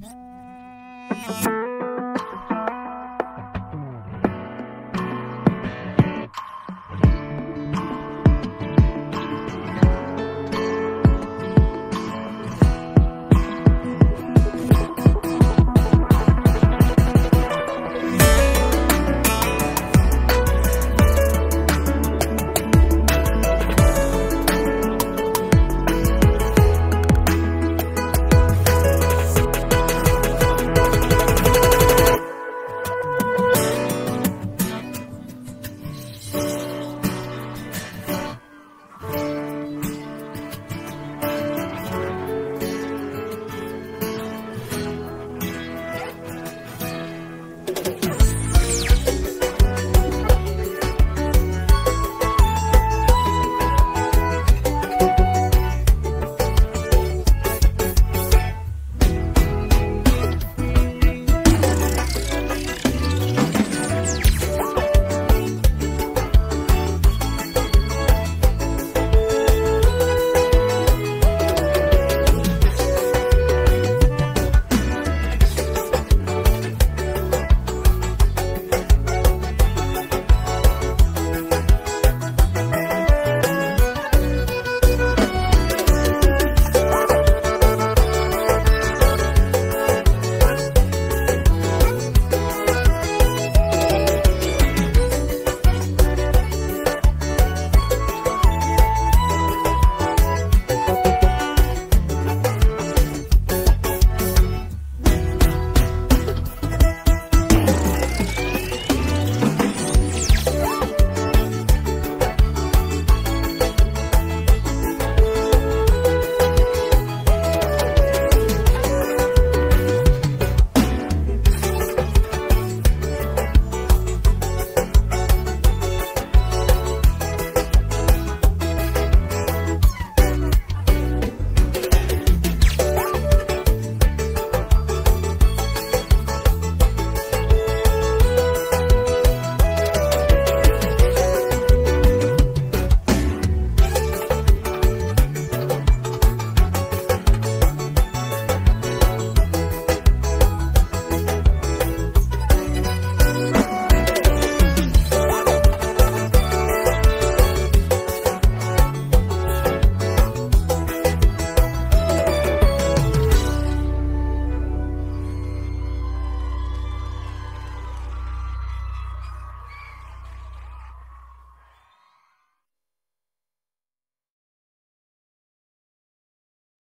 Música